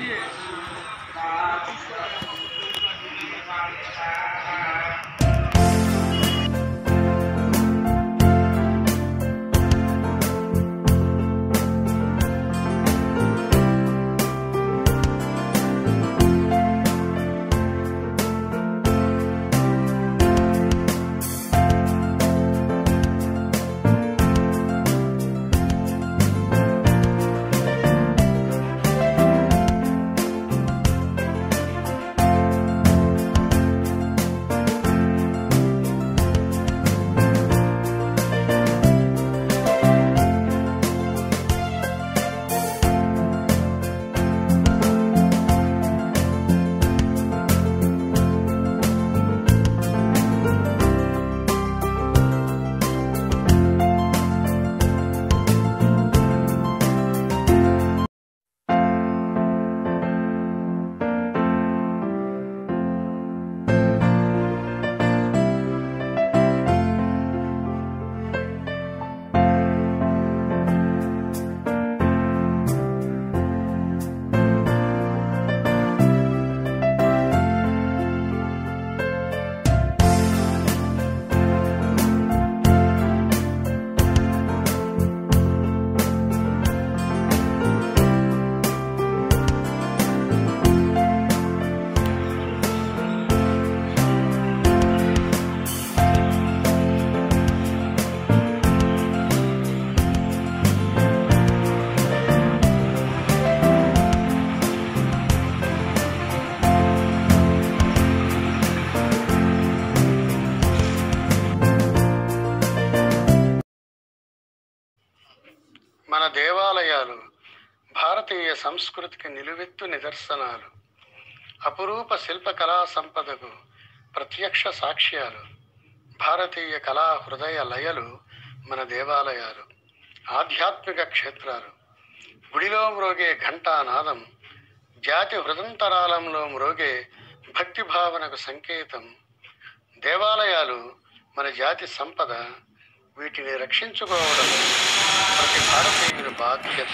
谢谢。మన దేవాలయాలు భారతీయ సంస్కృతికి నిలువెత్తు నిదర్శనాలు. అపురూప శిల్పకళా సంపదకు ప్రత్యక్ష సాక్ష్యాలు. భారతీయ కళా హృదయ లయలు మన దేవాలయాలు. ఆధ్యాత్మిక క్షేత్రాలు. గుడిలో మ్రోగే ఘంటానాదం. జాతి హృదంతరాలంలో మ్రోగే భక్తి భావనకు సంకేతం. దేవాలయాలు మన జాతి సంపద. వీటిని రక్షించుకోవడం ప్రతి భారతీయుని బాధ్యత.